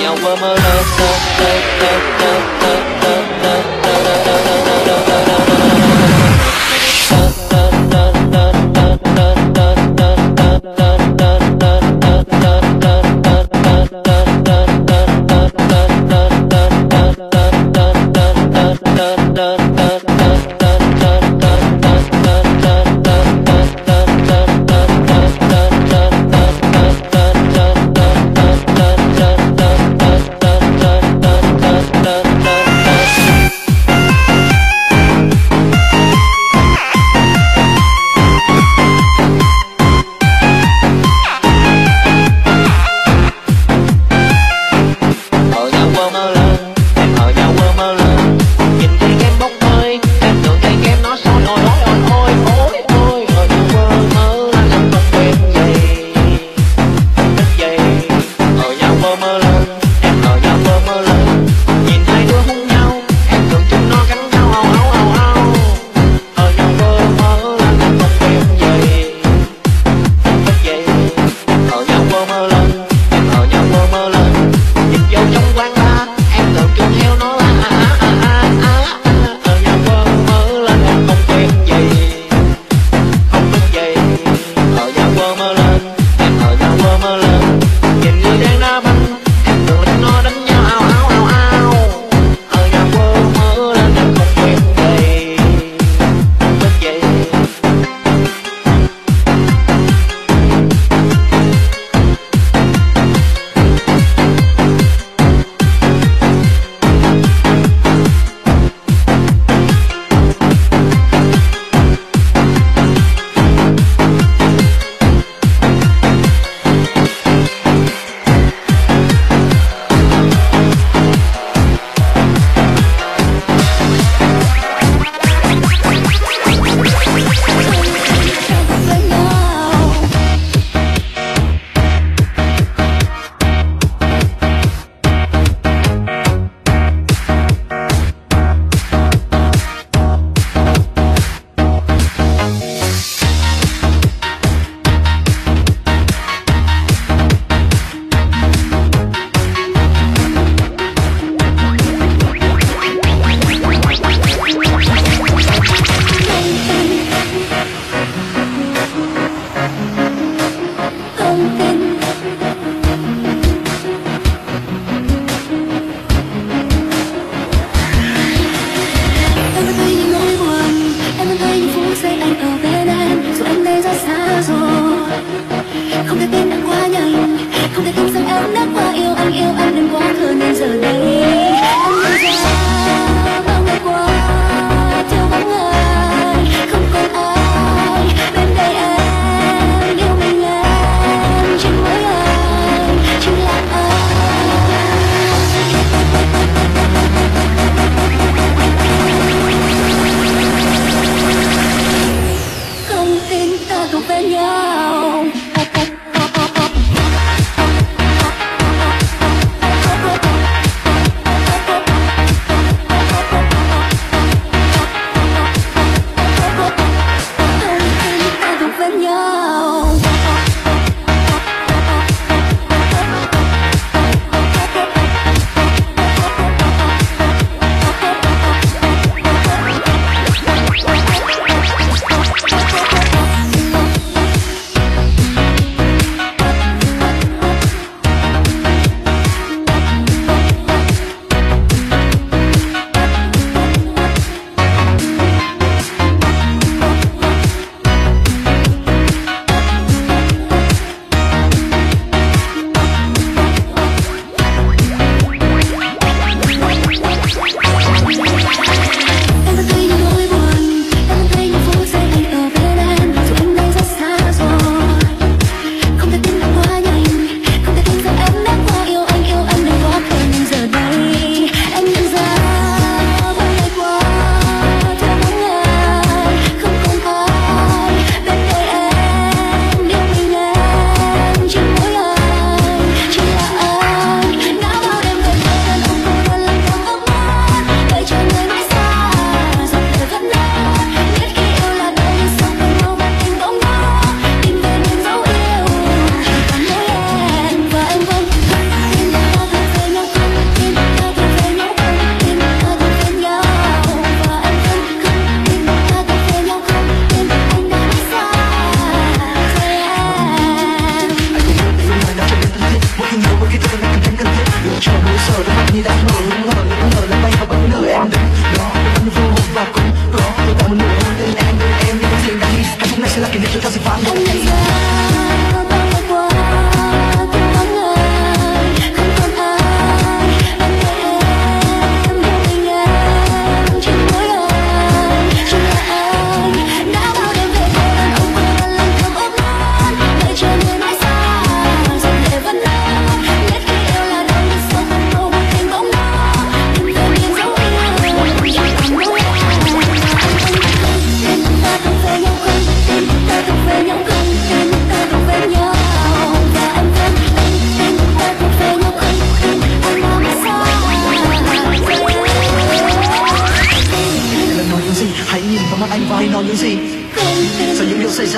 minha uma malança.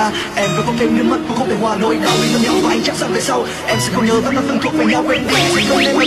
Ra. Em vẫn không thêm nước mất cũng không thể hòa nỗi đau. Đi lẫn nhau Và anh chắc rằng về sau, Em sẽ không nhớ vẫn là từng thuộc về nhau quên đi. Sẽ không nên mất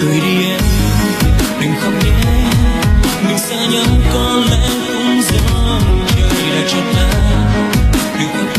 Cười đi em, đừng khóc nhé. Mình xa nhau, có lẽ cũng giống. Trời đã cho ta đừng khóc